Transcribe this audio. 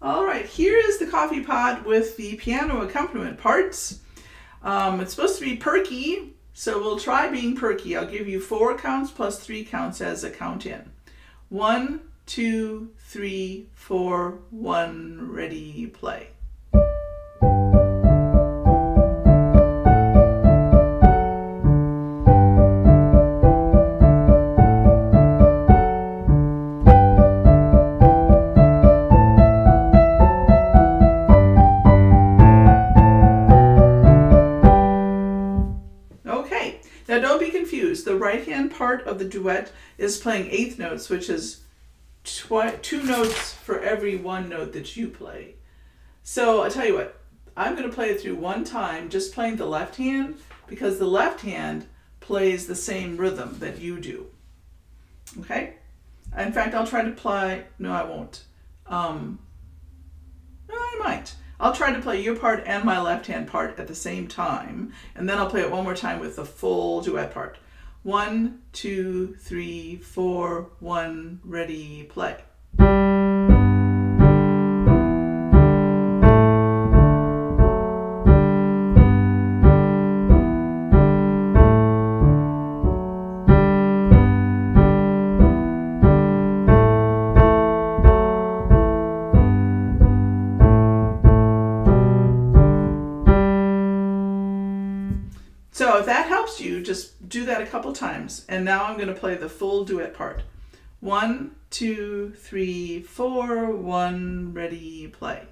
All right, here is the coffee pot with the piano accompaniment parts. Um, it's supposed to be perky, so we'll try being perky. I'll give you four counts plus three counts as a count in. One, two, three, four, one, ready, play. Now don't be confused. The right hand part of the duet is playing eighth notes, which is two notes for every one note that you play. So I tell you what, I'm going to play it through one time, just playing the left hand, because the left hand plays the same rhythm that you do. Okay? In fact, I'll try to play. No, I won't. Um. I'll try to play your part and my left hand part at the same time, and then I'll play it one more time with the full duet part. One, two, three, four, one, ready, play. So if that helps you, just do that a couple times. And now I'm going to play the full duet part. One, two, three, four, one, ready, play.